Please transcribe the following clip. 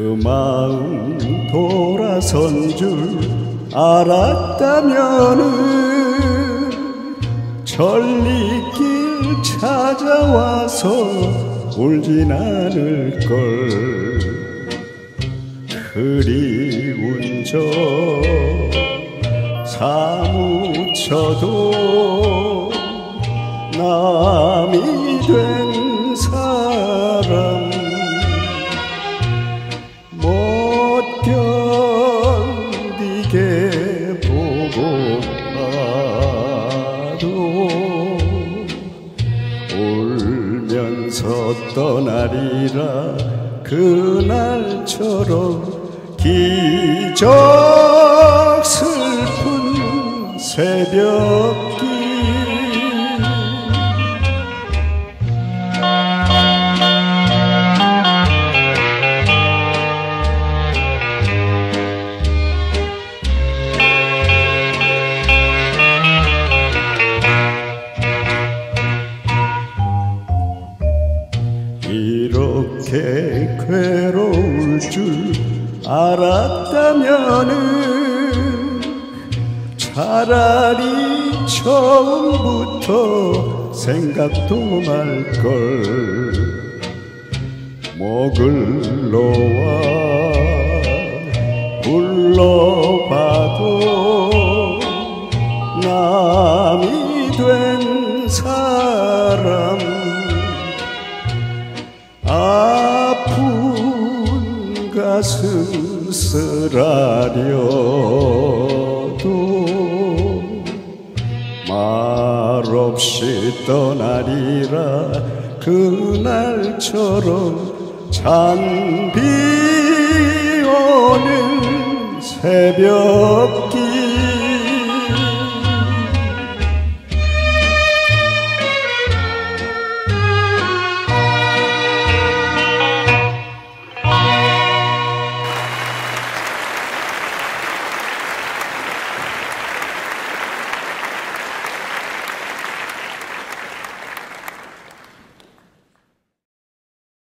그 마음 돌아선 줄 알았다면은 전리길 찾아와서 울진 않을 걸. 그리운 저 사무쳐도 남이 된 울면서 떠나리라 그날처럼 기적 슬픈 새벽길 이렇게 괴로울 줄 알았다면은 차라리 처음부터 생각도 말걸. 놓아 불러봐도 남이 된 사람 아픈 가슴 쓰라려도 말없이 떠나리라. 그날처럼 잔비 오는 새벽길